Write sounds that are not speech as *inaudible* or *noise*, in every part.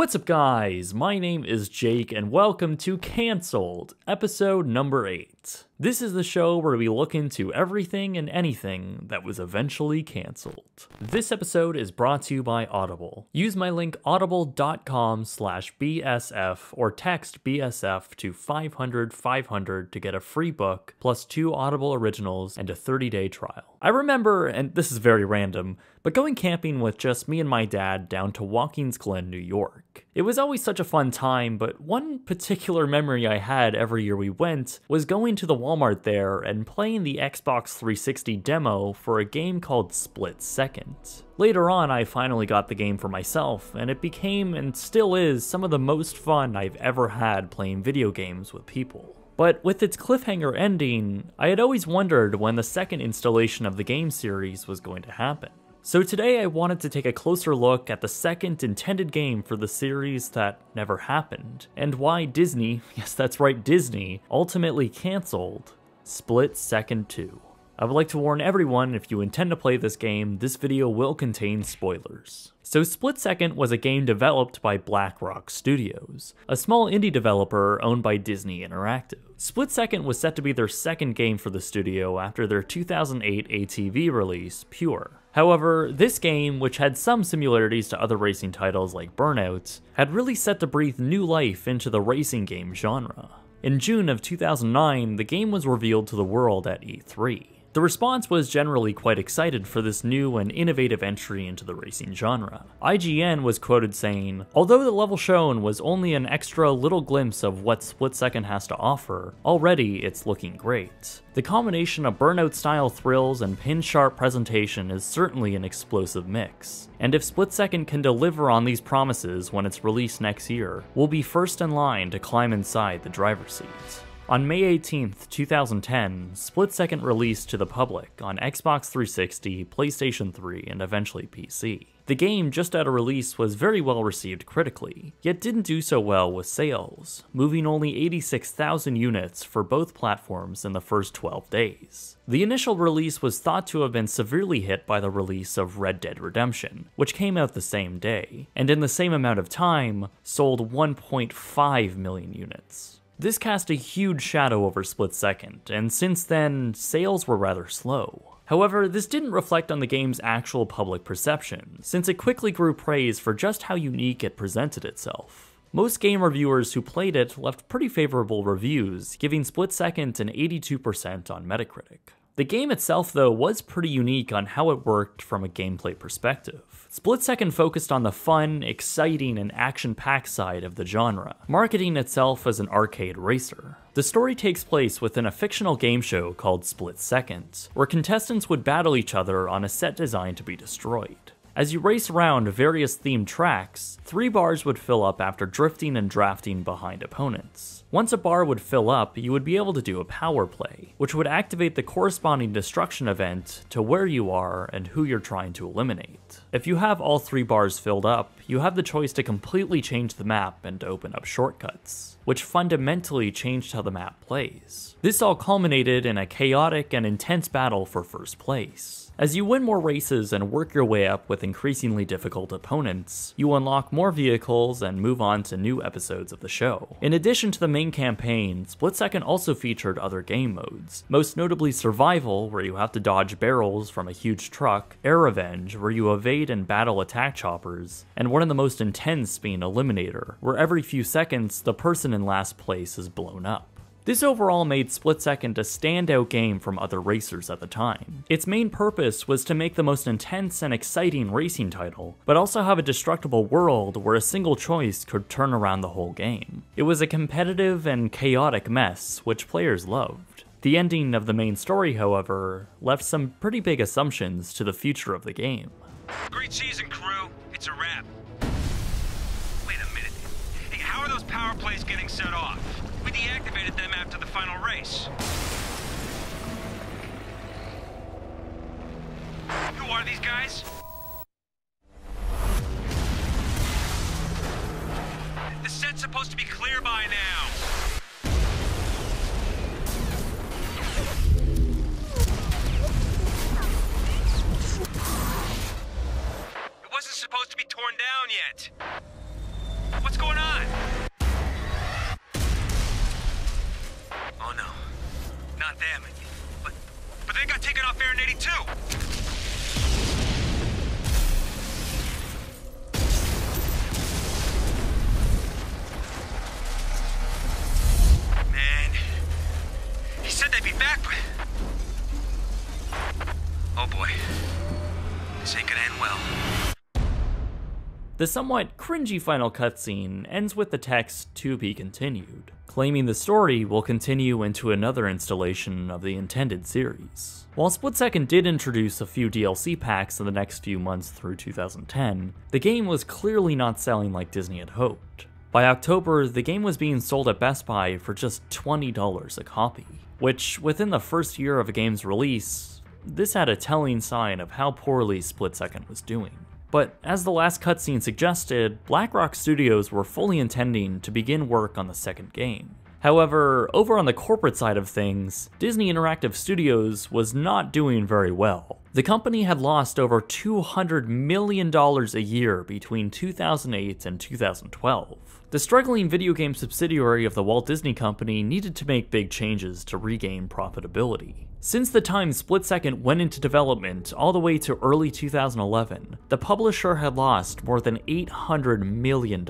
What's up, guys? My name is Jake, and welcome to Cancelled, episode number 8. This is the show where we look into everything and anything that was eventually cancelled. This episode is brought to you by Audible. Use my link audible.com slash BSF or text BSF to 500 500 to get a free book, plus two Audible originals and a 30 day trial. I remember, and this is very random, but going camping with just me and my dad down to Watkins Glen, New York. It was always such a fun time, but one particular memory I had every year we went was going to the Walmart there and playing the Xbox 360 demo for a game called Split Second. Later on, I finally got the game for myself, and it became and still is some of the most fun I've ever had playing video games with people. But with its cliffhanger ending, I had always wondered when the second installation of the game series was going to happen. So today I wanted to take a closer look at the second intended game for the series that never happened, and why Disney, *laughs* yes that's right Disney, ultimately cancelled Split Second 2. I would like to warn everyone if you intend to play this game, this video will contain spoilers. So Split Second was a game developed by Blackrock Studios, a small indie developer owned by Disney Interactive. Split Second was set to be their second game for the studio after their 2008 ATV release, Pure. However, this game, which had some similarities to other racing titles like Burnout, had really set to breathe new life into the racing game genre. In June of 2009, the game was revealed to the world at E3. The response was generally quite excited for this new and innovative entry into the racing genre. IGN was quoted saying, Although the level shown was only an extra little glimpse of what Split Second has to offer, already it's looking great. The combination of burnout style thrills and pin sharp presentation is certainly an explosive mix. And if Split Second can deliver on these promises when it's released next year, we'll be first in line to climb inside the driver's seat. On May 18, 2010, Split Second released to the public on Xbox 360, PlayStation 3, and eventually PC. The game, just at a release, was very well received critically, yet didn't do so well with sales, moving only 86,000 units for both platforms in the first 12 days. The initial release was thought to have been severely hit by the release of Red Dead Redemption, which came out the same day, and in the same amount of time, sold 1.5 million units. This cast a huge shadow over Split Second, and since then, sales were rather slow. However, this didn't reflect on the game's actual public perception, since it quickly grew praise for just how unique it presented itself. Most game reviewers who played it left pretty favorable reviews, giving Split Second an 82% on Metacritic. The game itself, though, was pretty unique on how it worked from a gameplay perspective. Split Second focused on the fun, exciting, and action packed side of the genre, marketing itself as an arcade racer. The story takes place within a fictional game show called Split Second, where contestants would battle each other on a set designed to be destroyed. As you race around various themed tracks, three bars would fill up after drifting and drafting behind opponents. Once a bar would fill up, you would be able to do a power play, which would activate the corresponding destruction event to where you are and who you're trying to eliminate. If you have all three bars filled up, you have the choice to completely change the map and open up shortcuts, which fundamentally changed how the map plays. This all culminated in a chaotic and intense battle for first place. As you win more races and work your way up with increasingly difficult opponents, you unlock more vehicles and move on to new episodes of the show. In addition to the main campaign, Split Second also featured other game modes, most notably Survival, where you have to dodge barrels from a huge truck, Air Revenge, where you evade and battle attack choppers, and one of the most intense being Eliminator, where every few seconds the person in last place is blown up. This overall made Split Second a standout game from other racers at the time. Its main purpose was to make the most intense and exciting racing title, but also have a destructible world where a single choice could turn around the whole game. It was a competitive and chaotic mess, which players loved. The ending of the main story, however, left some pretty big assumptions to the future of the game. Great season, crew. It's a wrap. Wait a minute. Hey, how are those power plays getting set off? We deactivated them after the final race. Who are these guys? The set's supposed to be clear by now. It wasn't supposed to be torn down yet. They got taken off air in 82. Man, he said they'd be back, but... Oh boy. This ain't gonna end well. The somewhat cringy final cutscene ends with the text to be continued, claiming the story will continue into another installation of the intended series. While Split Second did introduce a few DLC packs in the next few months through 2010, the game was clearly not selling like Disney had hoped. By October, the game was being sold at Best Buy for just $20 a copy, which, within the first year of a game's release, this had a telling sign of how poorly Split Second was doing. But as the last cutscene suggested, BlackRock Studios were fully intending to begin work on the second game. However, over on the corporate side of things, Disney Interactive Studios was not doing very well. The company had lost over $200 million a year between 2008 and 2012. The struggling video game subsidiary of the Walt Disney Company needed to make big changes to regain profitability. Since the time Split Second went into development all the way to early 2011, the publisher had lost more than $800 million.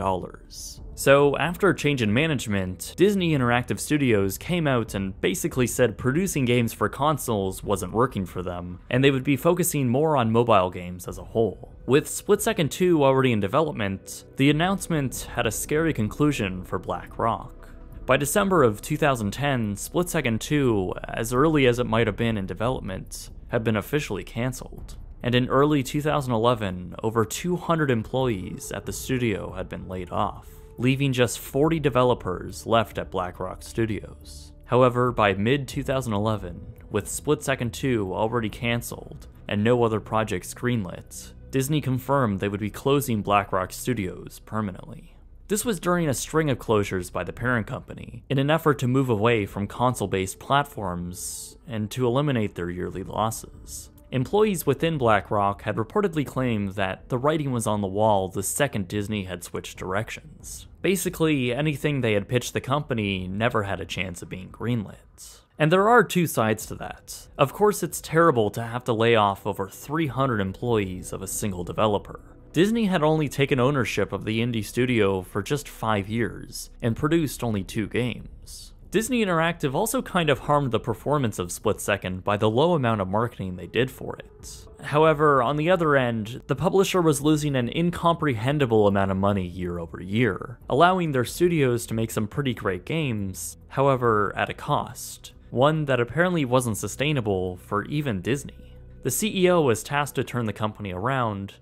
So, after a change in management, Disney Interactive Studios came out and basically said producing games for consoles wasn't working for them, and they would be focusing more on mobile games as a whole. With Split Second 2 already in development, the announcement had a scary conclusion for Black Rock. By December of 2010, Split Second 2, as early as it might have been in development, had been officially cancelled. And in early 2011, over 200 employees at the studio had been laid off, leaving just 40 developers left at BlackRock Studios. However, by mid 2011, with Split Second 2 already cancelled and no other projects greenlit, Disney confirmed they would be closing BlackRock Studios permanently. This was during a string of closures by the parent company, in an effort to move away from console based platforms and to eliminate their yearly losses. Employees within BlackRock had reportedly claimed that the writing was on the wall the second Disney had switched directions. Basically, anything they had pitched the company never had a chance of being greenlit. And there are two sides to that. Of course, it's terrible to have to lay off over 300 employees of a single developer. Disney had only taken ownership of the indie studio for just five years, and produced only two games. Disney Interactive also kind of harmed the performance of Split Second by the low amount of marketing they did for it. However, on the other end, the publisher was losing an incomprehensible amount of money year over year, allowing their studios to make some pretty great games, however, at a cost. One that apparently wasn't sustainable for even Disney. The CEO was tasked to turn the company around,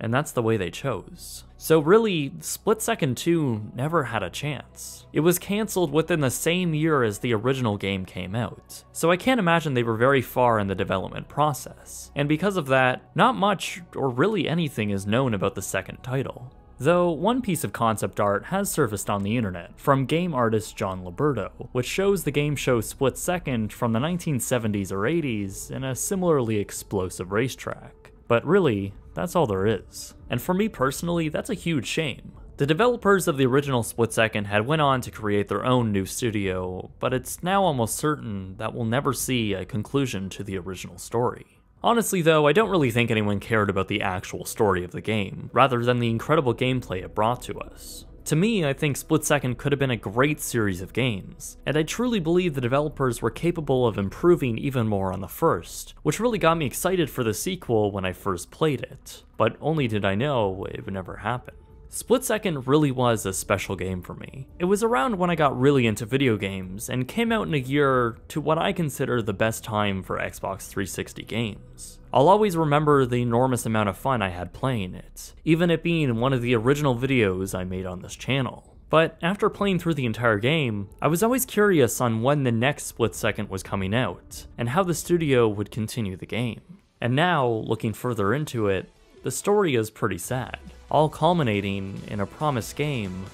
and that's the way they chose. So really, Split Second 2 never had a chance. It was cancelled within the same year as the original game came out, so I can't imagine they were very far in the development process. And because of that, not much, or really anything, is known about the second title. Though one piece of concept art has surfaced on the internet from game artist John Liberto, which shows the game show Split Second from the 1970s or 80s in a similarly explosive racetrack. But really, that's all there is. And for me personally, that's a huge shame. The developers of the original Split Second had went on to create their own new studio, but it's now almost certain that we'll never see a conclusion to the original story. Honestly, though, I don't really think anyone cared about the actual story of the game, rather than the incredible gameplay it brought to us. To me, I think Split Second could have been a great series of games, and I truly believe the developers were capable of improving even more on the first, which really got me excited for the sequel when I first played it, but only did I know it would never happen. Split Second really was a special game for me. It was around when I got really into video games and came out in a year to what I consider the best time for Xbox 360 games. I'll always remember the enormous amount of fun I had playing it, even it being one of the original videos I made on this channel. But after playing through the entire game, I was always curious on when the next Split Second was coming out, and how the studio would continue the game. And now, looking further into it, the story is pretty sad, all culminating in a promised game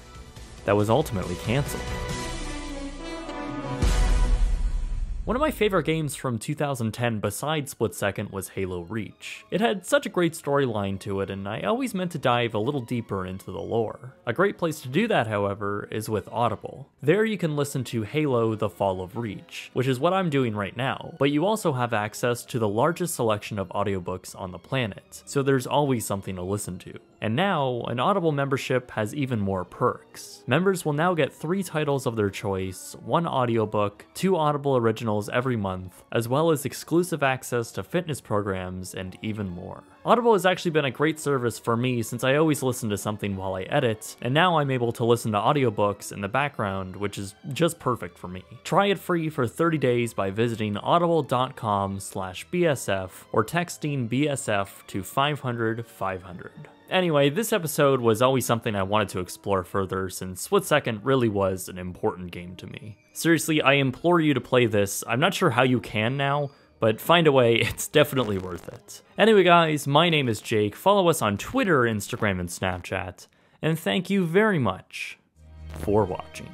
that was ultimately cancelled. One of my favorite games from 2010 besides Split Second was Halo Reach. It had such a great storyline to it, and I always meant to dive a little deeper into the lore. A great place to do that, however, is with Audible. There you can listen to Halo The Fall of Reach, which is what I'm doing right now, but you also have access to the largest selection of audiobooks on the planet, so there's always something to listen to. And now, an Audible membership has even more perks. Members will now get three titles of their choice, one audiobook, two Audible every month, as well as exclusive access to fitness programs and even more. Audible has actually been a great service for me since I always listen to something while I edit, and now I'm able to listen to audiobooks in the background, which is just perfect for me. Try it free for 30 days by visiting audible.com slash BSF or texting BSF to 500 500. Anyway, this episode was always something I wanted to explore further since Split Second really was an important game to me. Seriously, I implore you to play this. I'm not sure how you can now, but find a way, *laughs* it's definitely worth it. Anyway guys, my name is Jake, follow us on Twitter, Instagram, and Snapchat, and thank you very much for watching.